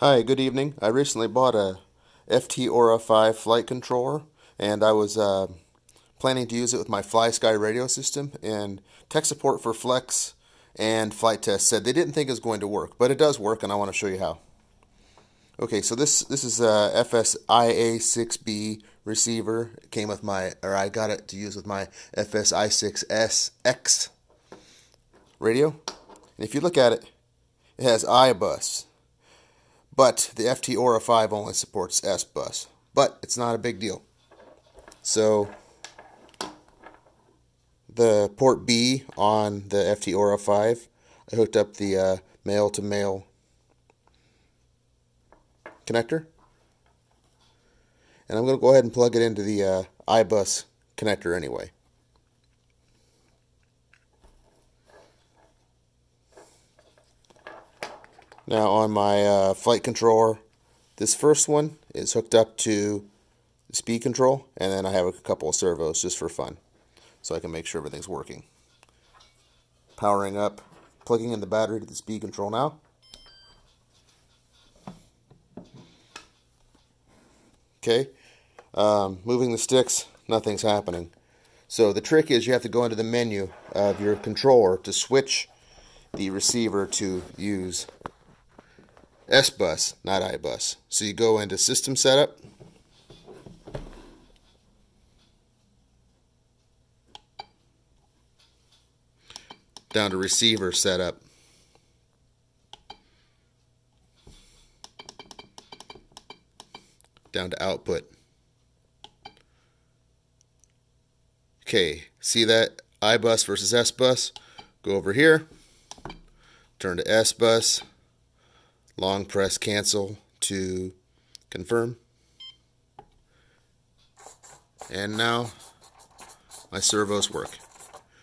Hi, good evening. I recently bought a FT Aura 5 flight controller and I was uh, planning to use it with my FlySky radio system and tech support for Flex and Flite Test said they didn't think it was going to work, but it does work and I want to show you how. Okay, so this this is a FSIA6B receiver. It came with my, or I got it to use with my FSI6SX radio. And if you look at it, it has iBus but the FT Aura 5 only supports S bus. But it's not a big deal. So the port B on the FT Aura 5, I hooked up the uh, male to male connector. And I'm going to go ahead and plug it into the uh, iBus connector anyway. Now on my uh, flight controller, this first one is hooked up to speed control, and then I have a couple of servos just for fun, so I can make sure everything's working. Powering up, plugging in the battery to the speed control now. Okay, um, moving the sticks, nothing's happening. So the trick is you have to go into the menu of your controller to switch the receiver to use S bus, not I bus. So you go into system setup. Down to receiver setup. Down to output. Okay, see that I bus versus S bus? Go over here, turn to S bus long press cancel to confirm. And now my servos work.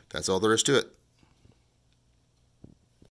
That's all there is to it.